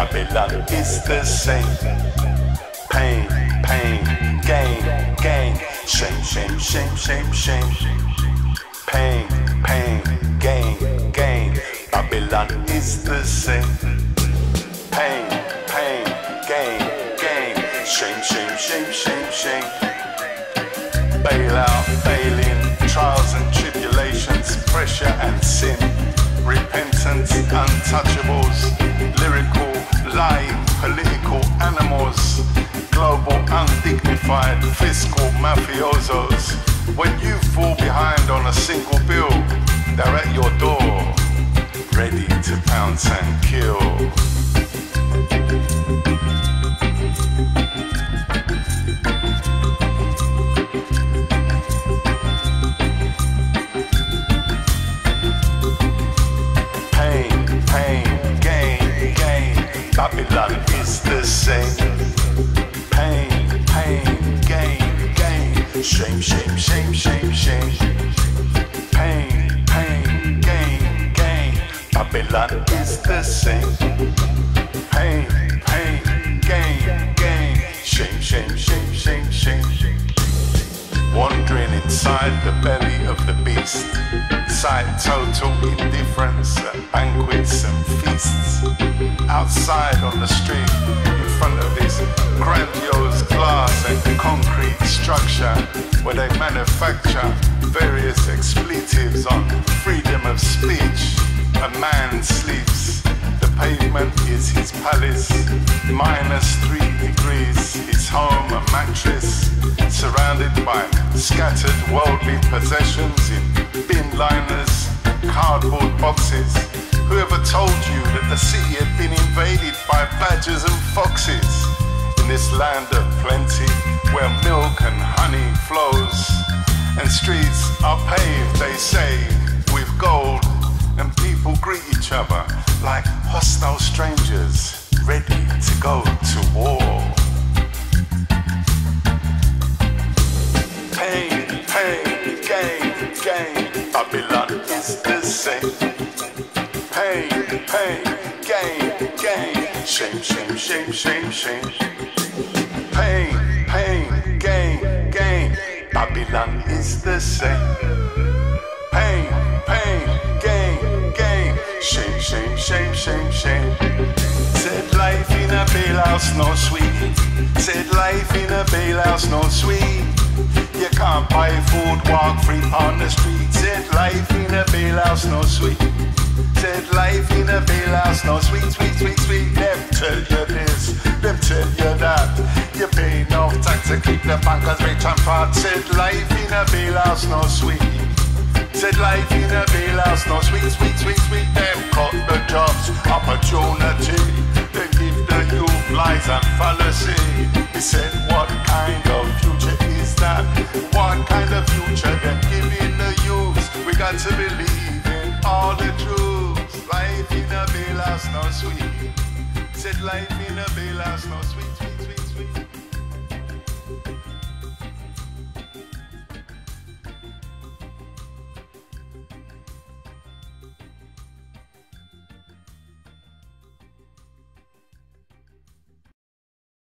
Babylon is the same. Pain, pain, gain, gain. Shame, shame, shame, shame, shame. Pain, pain, gain, gain. Babylon is the same. Pain, pain, gain, gain. Shame, shame, shame, shame, shame. Bail out, bail global, undignified, fiscal mafiosos. When you fall behind on a single bill, they're at your door, ready to pounce and kill. Pain, gain, gain. Shame, shame, shame, shame, shame. Pain, pain, gain, gain. Babylon is the same. Pain, pain, gain, gain. Shame, shame, shame, shame, shame. Wandering inside the belly of the beast. Sight total indifference at banquets and feasts. Outside on the street, in front of this grandiose where they manufacture various expletives on freedom of speech. A man sleeps. The pavement is his palace. Minus three degrees. His home a mattress. Surrounded by scattered worldly possessions in bin liners, cardboard boxes. Whoever told you that the city had been invaded by badgers and foxes? In this land of plenty, where milk and honey streets are paved, they say, with gold, and people greet each other like hostile strangers, ready to go to war. Pain, pain, gain, gain. Babylon is the same. Pain, pain, gain, gain. Shame, shame, shame, shame, shame. Pain. Babylon is the same. Pain, pain, gain, gain. Shame, shame, shame, shame, shame. Said life in a bailout's no sweet. Said life in a bailout's no sweet. You can't buy food, walk free on the street. Said life in a bailout's no sweet. Said life in a bailout's no sweet, sweet, sweet, sweet. Them tell to keep the bankers rich and fat. Said life in a bailout's no sweet. Said life in a bailout's no sweet, sweet, sweet, sweet. Them cut the jobs, opportunity. They give the youth lies and fallacy. He said, what kind of future is that? What kind of future they're giving the youth? We got to believe in all the truths. Life in a bailout's no sweet. Said life in a bailout's no sweet.